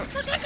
Look at